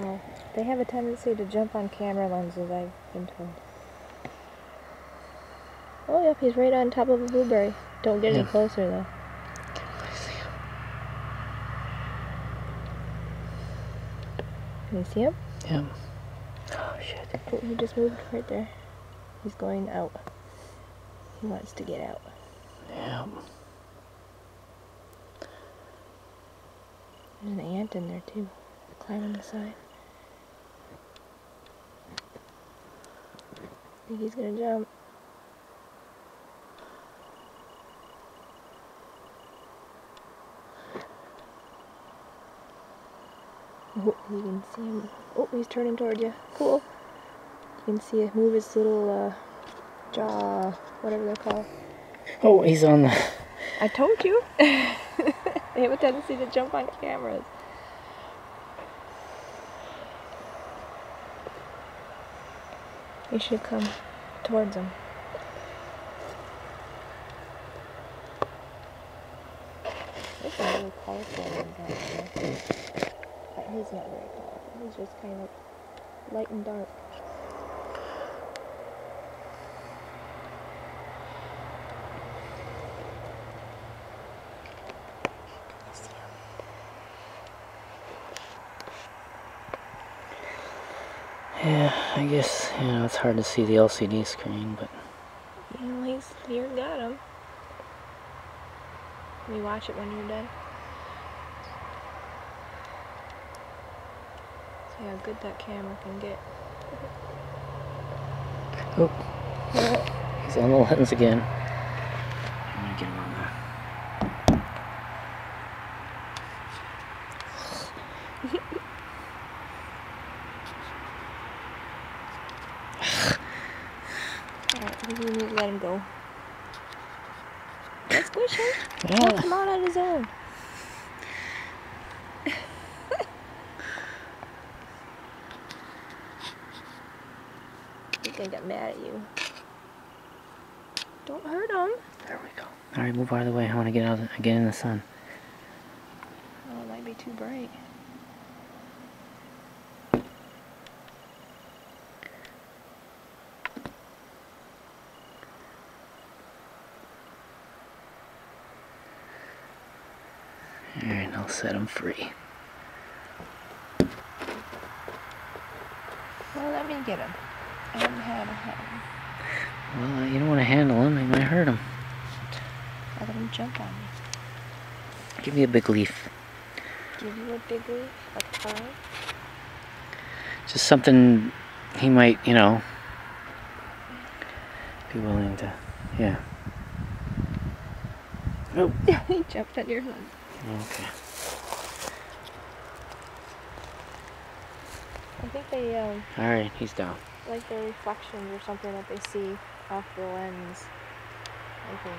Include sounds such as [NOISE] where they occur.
Oh, they have a tendency to jump on camera lenses, I've been told. Oh, yep, he's right on top of a blueberry. Don't get Yeah. any closer, though. I see him. Can you see him? Yeah. Oh shit. Oh, he just moved right there. He's going out. He wants to get out. Yeah. There's an ant in there, too, climbing the side. Think he's gonna jump. Oh, you can see him. Oh, he's turning toward you. Cool. You can see him move his little uh, jaw, whatever they're called. Oh, he's on the. I told you. they have a tendency to jump on cameras. You should come towards him. There's some really colorful out there. But he's not very colorful. He's just kind of light and dark. Yeah, I guess you know it's hard to see the LCD screen, but know, he's you got them. You watch it when you're done? See how good that camera can get. oh, he's on the lens again. I'm gonna get him on there. [LAUGHS] Alright, we need to let him go. Let's squish him. Let Yeah. Oh, him out on his own. I think I got mad at you. Don't hurt him. There we go. All right, move out of the way. I want to get out. Of the, get in the sun. Oh, it might be too bright. Right, I'll set him free. Well, let me get him. I haven't had a hand. Well, you don't want to handle him. He might hurt him. I let him jump on me. Give me a big leaf. Give you a big leaf, a. Just something he might, you know, be willing to. Yeah. Oh. [LAUGHS] he jumped on your hood. Okay. I think they um, All right, he's down. like the reflections or something that they see off the lens. I think.